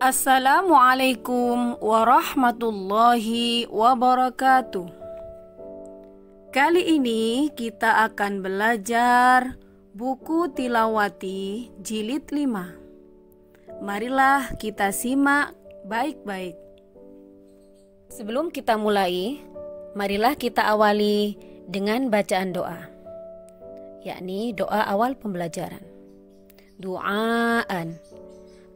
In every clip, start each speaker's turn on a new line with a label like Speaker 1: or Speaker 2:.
Speaker 1: Assalamualaikum warahmatullahi wabarakatuh. Kali ini kita akan belajar buku tilawati jilid 5. Marilah kita simak baik-baik. Sebelum kita mulai, marilah kita awali dengan bacaan doa. Yakni doa awal pembelajaran. Doaan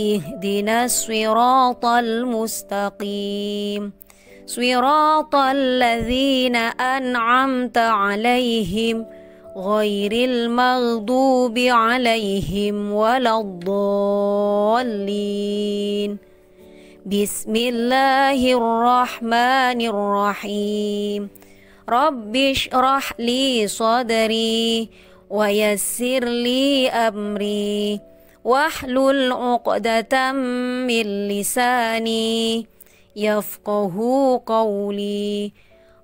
Speaker 1: اهدنا الصراط المستقيم. صراط الذين أنعمت عليهم غير المغضوب عليهم ولا الضالين. بسم الله الرحمن الرحيم. رب اشرح لي صدري ويسر لي أمري. واحلل عقدة من لساني يفقه قولي.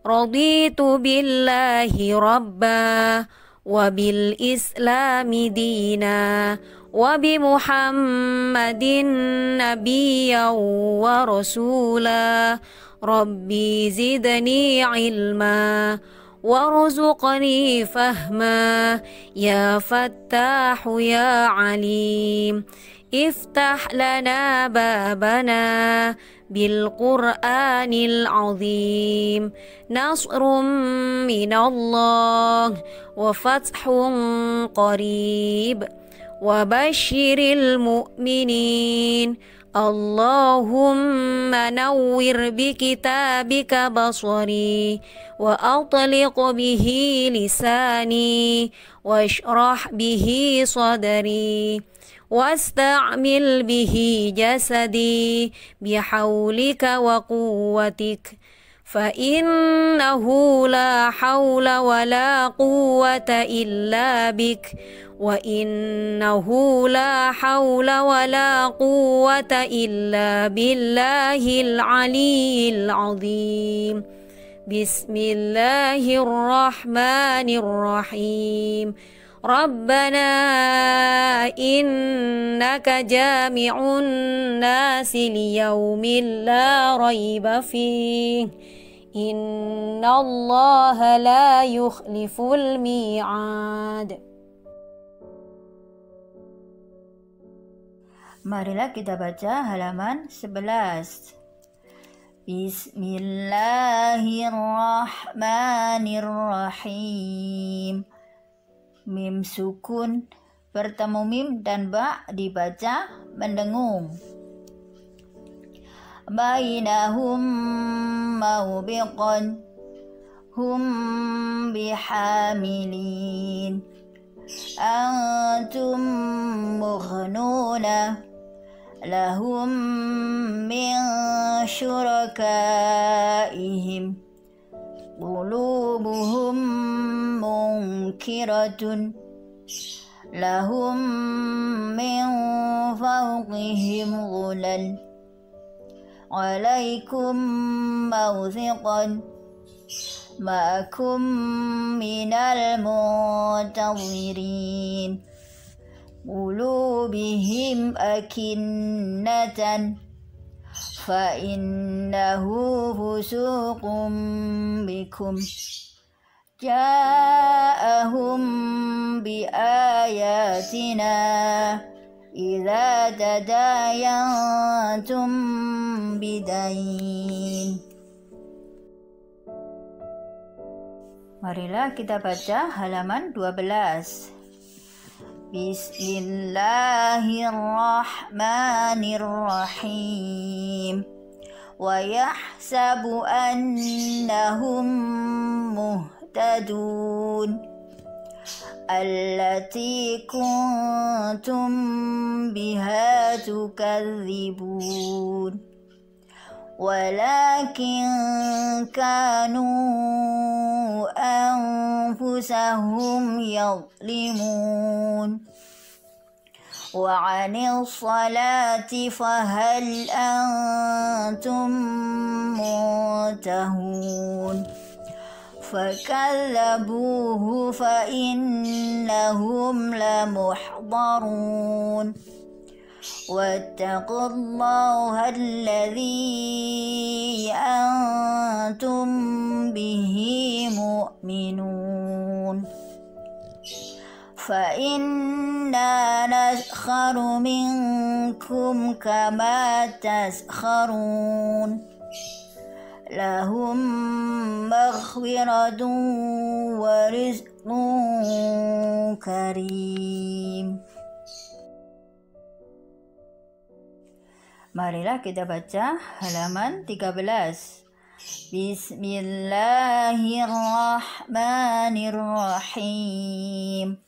Speaker 1: رضيت بالله ربا وبالإسلام دينا وبمحمد نبيا ورسولا. ربي زدني علما وارزقني فهما. يا فتاح يا عليم افتح لنا بابنا بالقرآن العظيم. نصر من الله وفتح قريب. وبشر المؤمنين اللهم نور بكتابك بصري وأطلق به لساني واشرح به صدري واستعمل به جسدي بحولك وقوتك فإنه لا حول ولا قوة إلا بك وإنه لا حول ولا قوة إلا بالله العلي العظيم بسم الله الرحمن الرحيم ربنا إنك جامع الناس ليوم لا ريب فيه إن الله لا يخلف الميعاد
Speaker 2: Marilah kita baca halaman 11. Bismillahirrahmanirrahim. Mim sukun bertemu mim dan ba dibaca mendengung. Bainahum maubiqan hum bihamilin antum mughnuna لهم من شركائهم. قلوبهم منكرة. لهم من فوقهم ظلل عليكم موثقا. معكم من المنتظرين. قلوبهم أكنة فإنه فسوق بكم جاءهم بآياتنا إذا تداينتم بدين Marilah kita baca halaman 12. بسم الله الرحمن الرحيم. ويحسب أنهم مهتدون. التي كنتم بها تكذبون. ولكن كانوا أنفسهم يظلمون. وعن الصلاة فهل أنتم منتهون؟ فكذبوه فإنهم لمحضرون. واتقوا الله الذي أنتم به مؤمنون. فإنا نسخر منكم كما تسخرون. لهم مغفرة ورزق كريم. Marilah kita baca halaman 13. Bismillahirrahmanirrahim.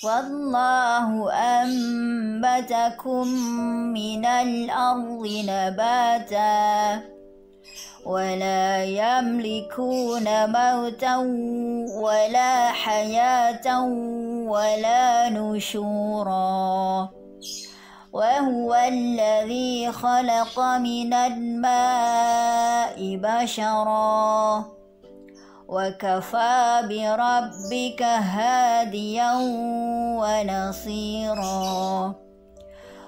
Speaker 2: Wallahu ambatakum minal ardi nabata. ولا يملكون موتا ولا حياة ولا نشورا وهو الذي خلق من الماء بشرا. وكفى بربك هاديا ونصيرا.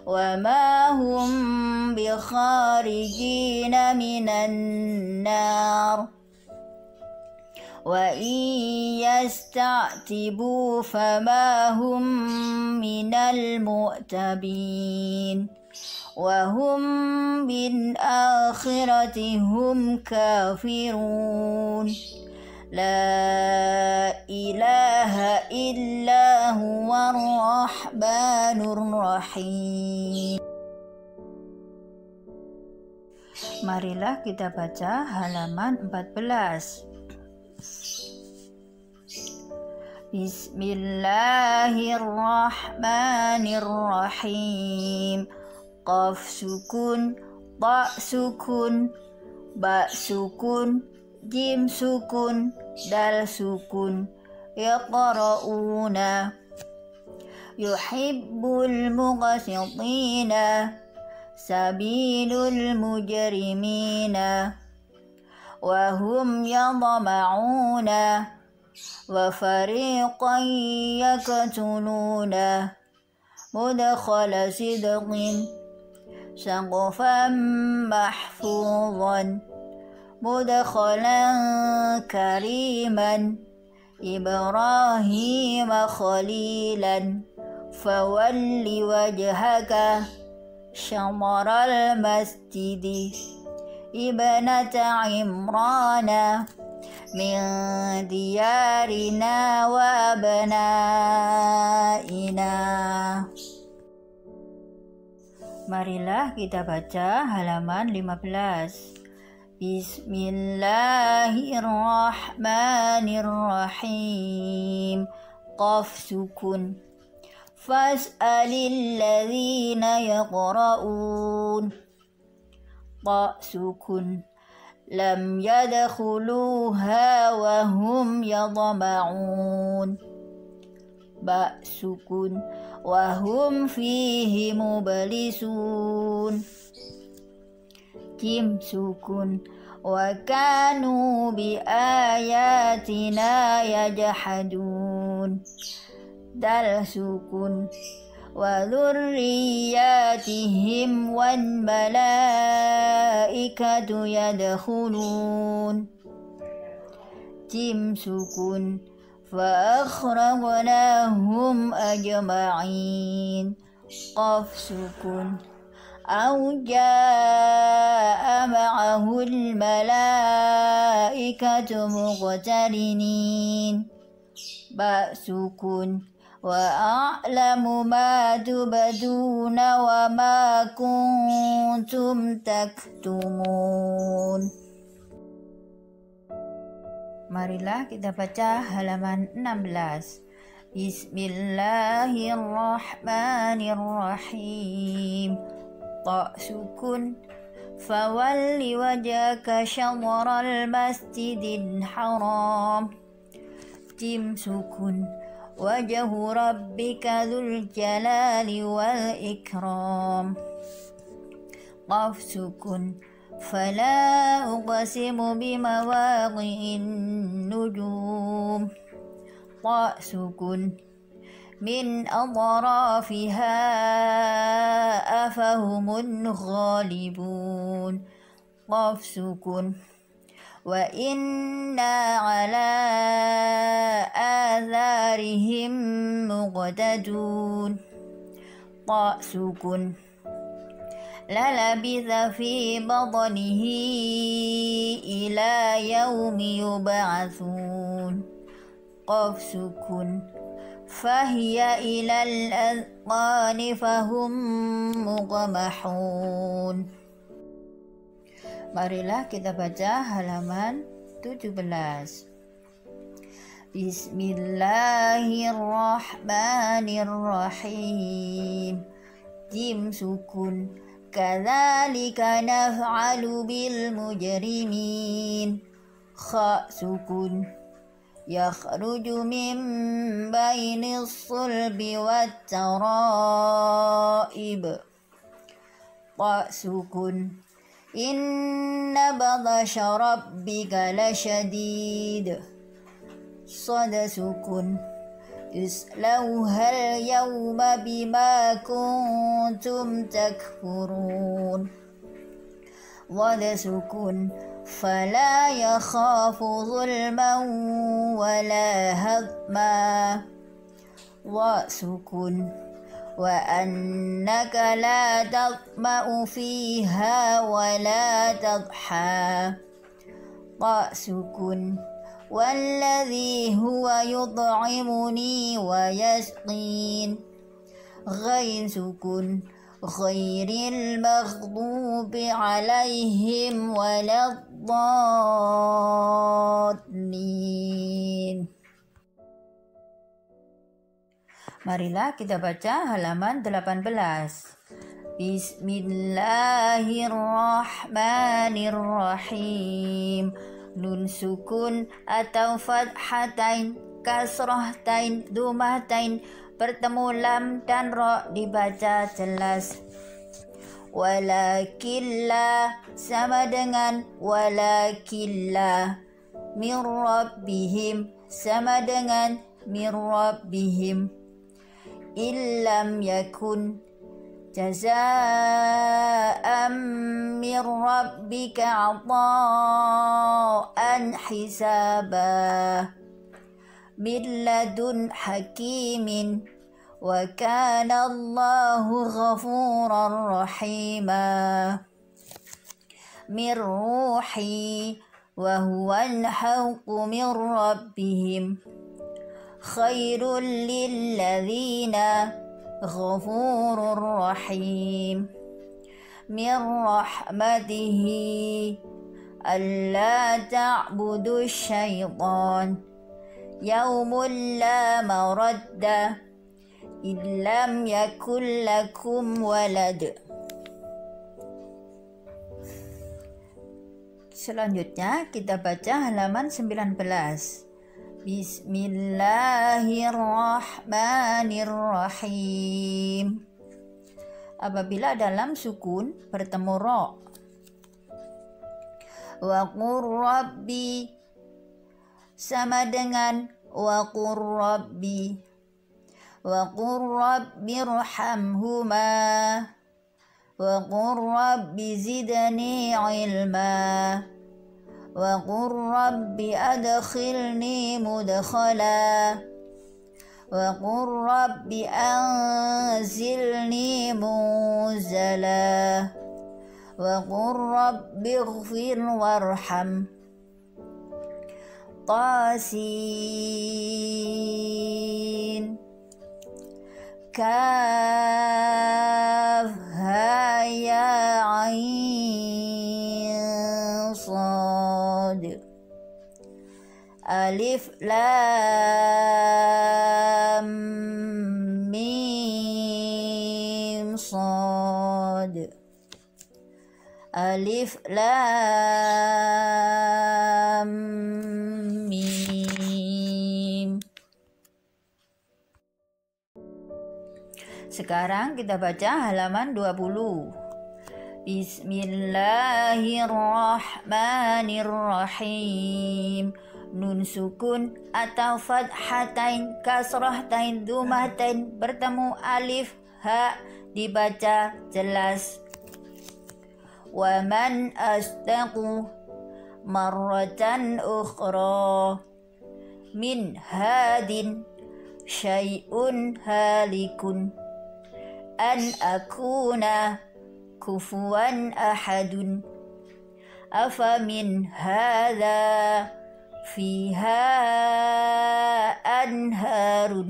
Speaker 2: وما هم بخارجين من النار. وإن يستعتبوا فما هم من المؤتبين وهم بالآخرة هم كافرون لا إله إلا هو الرحمن الرحيم Marilah kita baca halaman 14. Bismillahirrahmanirrahim. Qaf sukun, ta sukun, ba sukun, jim sukun, dal sukun. Yaqra'una. Yuhibbul muqsitina. Sabilul mujrimina yadma'una wa fariqan yaqtuluna mudkhala sidqin سقفا محفوظا مدخلا كريما إبراهيم خليلا فول وجهك شمر المسجد ابنة عمران من ديارنا وأبنائنا. Marilah kita baca halaman 15. بسم الله الرحمن الرحيم قف سكون طاء سكون لم يدخلوها وهم يضمعون سكون وهم فيه مبلسون. سكون وكانوا بآياتنا يجحدون. دال سكون وذرياتهم والملائكة يدخلون جيم سكون فأخرجناهم أجمعين. قف سكون أو جاء معه الملائكة مقترنين. بأسكن وأعلم ما تبدون وما كنتم تكتمون. Marilah kita baca halaman 16. بسم الله الرحمن الرحيم طاء سكون فول وجهك شطر المسجد الحرام جيم سكون وجه ربك ذو الجلال والإكرام. قاف سكون فلا أقسم بمواقع النجوم. طاء سكون من أطرافها أفهم الغالبون. قاف سكون وإنا على آثارهم مقتدون طاء سكون للبث في بطنه إلى يوم يبعثون قف سكون فهي إلى الأذقان فهم مقمحون Marilah kita baca halaman 17 Bismillahirrahmanirrahim. Jim sukun. Kadzalika naf'alu bil mujrimin. Kha sukun. Yakhruju min bainis sulbi wat taraib Ta sukun Batasha rabbika lasyadid Sada sukun اصلوها اليوم بما كنتم تكفرون. ضد سكون فلا يخاف ظلما ولا هضما. وسكون وأنك لا تظمأ فيها ولا تضحى. سكون والذي هو يطعمني ويسقين. غير سكون غير المغضوب عليهم ولا الضالين. Marilah kita baca halaman 18. Bismillahirrahmanirrahim. Nun sukun atau fathatain, kasrohtain, dumahtain, bertemu lam dan ro dibaca jelas. Walakilla sama dengan walakilla. Min rabbihim sama dengan min rabbihim إن لم يكن جزاء من ربك عطاء حسابا من لدن حكيم وكان الله غفورا رحيما من روحي وهو الحق من ربهم خير للذين غفور رحيم. من رحمته ألا تعبدوا الشيطان. يوم لا مرد إن لم يكن لكم ولد. Selanjutnya kita baca halaman 19. Bismillahirrahmanirrahim. Apabila dalam sukun bertemu ro. Wa rabbi sama dengan wa rabbi. Wa rabbi irhamhuma. Wa rabbi zidni ilma. وقل رب أدخلني مدخلا. وقل رب أنزلني منزلا. وقل رب اغفر وارحم طاسين. كافها يا عين صاد. qadir Alif Lam Mim Sad Alif Lam Mim. Sekarang kita baca halaman 20 Bismillahirrahmanirrahim. Nun sukun atau fathatain kasrahtain dumatain bertemu alif ha dibaca jelas. Wa man astaqu marratan ukhra. Min hadin syai'un halikun. An akuna كفوا أحد. أفمن هذا فيها أنهار؟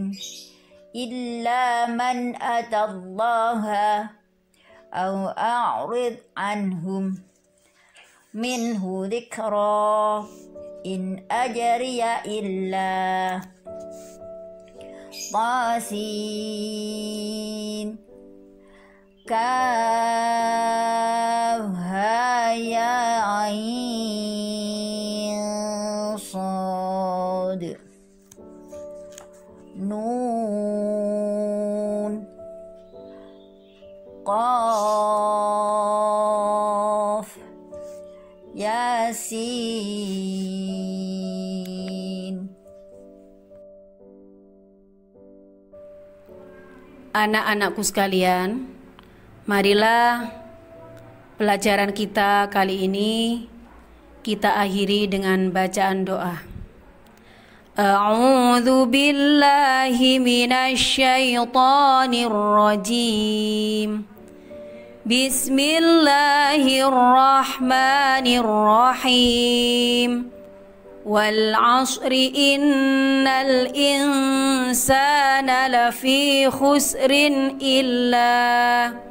Speaker 2: إلا من أتى الله أو أعرض عنهم. منه ذكرى إن أجري إلا طاسين. كافها يا عين صاد نون قاف ياسين
Speaker 1: Anak-anakku sekalian, Marilah pelajaran kita kali ini kita akhiri dengan bacaan doa. A'udzu billahi minasy syaithanir rajim. Bismillahirrahmanirrahim. Wal 'ashri innal insana lafi khusrin illa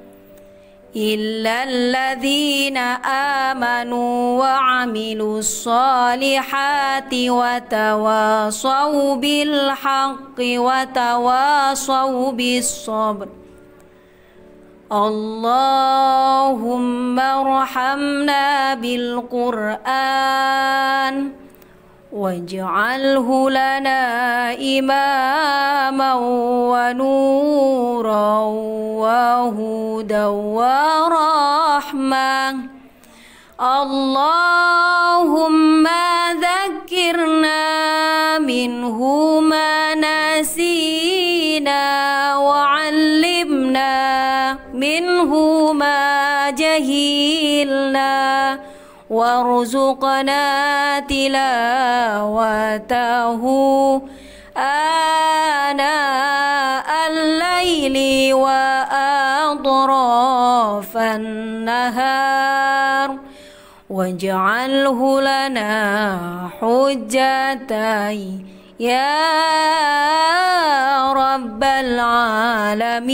Speaker 1: إلا الذين آمنوا وعملوا الصالحات وتواصوا بالحق وتواصوا بالصبر اللهم ارحمنا بالقرآن واجعله لنا إماما ونورا وهدى ورحمة. اللهم ذكرنا منه ما نسينا وعلمنا منه ما جهلنا. وارزقنا تلاوته. آناء الليل وأطراف النهار. واجعله لنا حجتي يا رب العالمين.